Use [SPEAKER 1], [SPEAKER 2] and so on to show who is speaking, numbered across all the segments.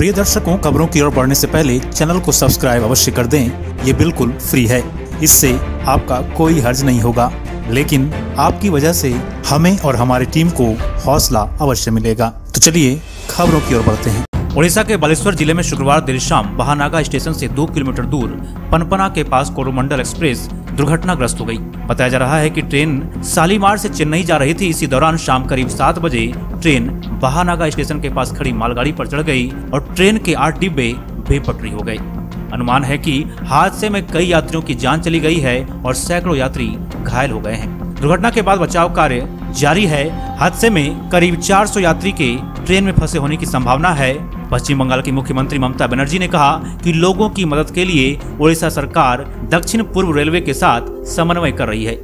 [SPEAKER 1] प्रिय दर्शकों खबरों की ओर बढ़ने से पहले चैनल को सब्सक्राइब अवश्य कर दें। ये बिल्कुल फ्री है। इससे आपका कोई हर्ज नहीं होगा। लेकिन आपकी वजह से हमें और हमारी टीम को हौसला अवश्य मिलेगा। तो चलिए खबरों की ओर बढ़ते हैं। उड़ीसा के बालेश्वर ज़िले में शुक्रवार देर शाम बहानागा स्टेशन से दो किलोमीटर दूर पनपना के पास कोरोमंडल एक्सप्रेस दुर्घटनाग्रस्त हो गई। बताया जा रहा है कि ट्रेन सालीमार से चेन्नई जा रही थी। इसी दौरान शाम करीब सात बजे ट्रेन बहानागा स्टेशन के पास खड़ी मालगाड़ी पर चढ़ गई और ट्रेन के आठ डिब्बे बेपटरी हो गए। अनुमान है कि हादसे में कई यात्रियों की जान चली गई है और सैकड़ों यात्री घायल हो गए हैं। दुर्घटना के बाद बचाव कार्य जारी है। हादसे में करीब 400 यात्री के ट्रेन में फंसे होने की संभावना है। पश्चिम बंगाल की मुख्यमंत्री ममता बनर्जी ने कहा कि लोगों की मदद के लिए उड़ीसा सरकार दक्षिण पूर्व रेलवे के साथ समन्वय कर रही है।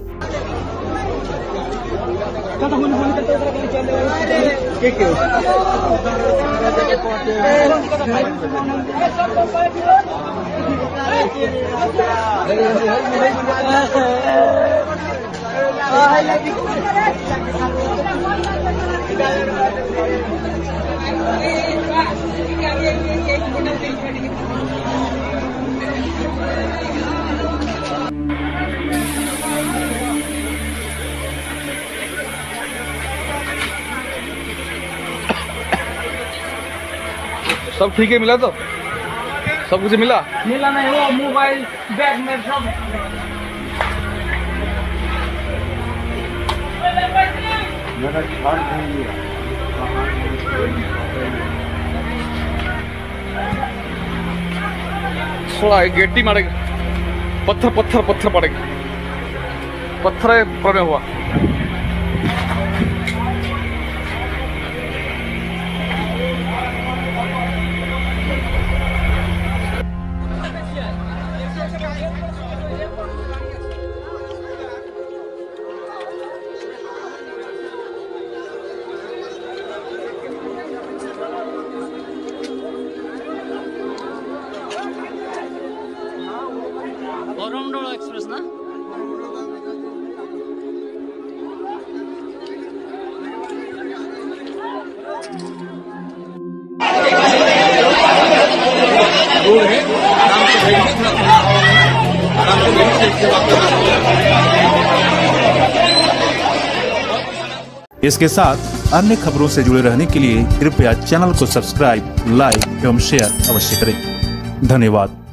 [SPEAKER 2] सब ठीक है मिला तो? सब कुछ मिला?
[SPEAKER 3] मिला नहीं वो मोबाइल बैग में सब।
[SPEAKER 2] है, गेटी मारेगा पत्थर पत्थर पत्थर पड़ेगा पत्थर
[SPEAKER 3] एक्सप्रेस ना इसके
[SPEAKER 1] इसके साथ अन्य खबरों से जुड़े रहने के लिए कृपया चैनल को सब्सक्राइब, लाइक एवं शेयर अवश्य करें। धन्यवाद।